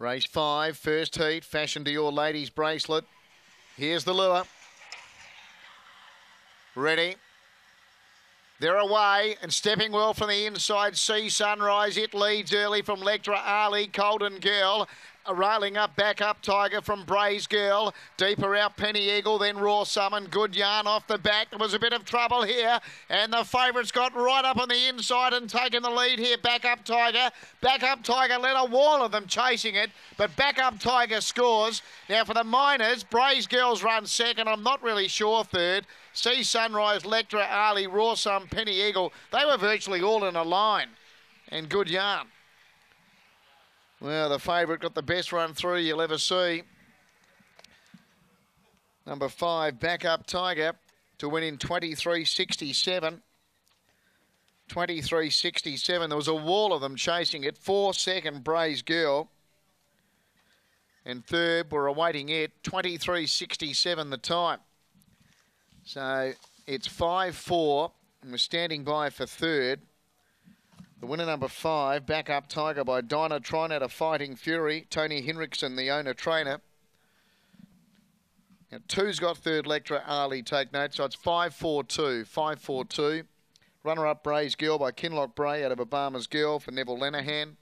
Race five, first heat, fashion to your ladies bracelet. Here's the lure. Ready. They're away and stepping well from the inside. Sea Sunrise. It leads early from Lectra Ali, Colden Girl. Railing up, back up, Tiger from Brae's Girl. Deeper out, Penny Eagle, then Raw Summon. Good yarn off the back. There was a bit of trouble here. And the favourites got right up on the inside and taken the lead here. Back up, Tiger. Back up, Tiger. Let a wall of them chasing it. But back up, Tiger scores. Now for the minors, Braze Girls run second. I'm not really sure third. See Sunrise, Lectra, Ali, Raw Summon, Penny Eagle. They were virtually all in a line. And good yarn. Well, the favourite got the best run through you'll ever see. Number five, back up Tiger to win in 23.67. 23.67. There was a wall of them chasing it. Four second Brae's Girl. And third, we're awaiting it. 23.67 the time. So it's 5-4. And we're standing by for third. The winner number five, back up Tiger by Dinah Trinette of Fighting Fury. Tony Hinrichsen, the owner trainer. Now, two's got third Lectra Ali, take note. So it's 5-4-2, 5-4-2. Runner-up Brae's Girl by Kinloch Brae out of Obama's Girl for Neville Lenahan.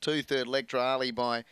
Two third Lectra Ali by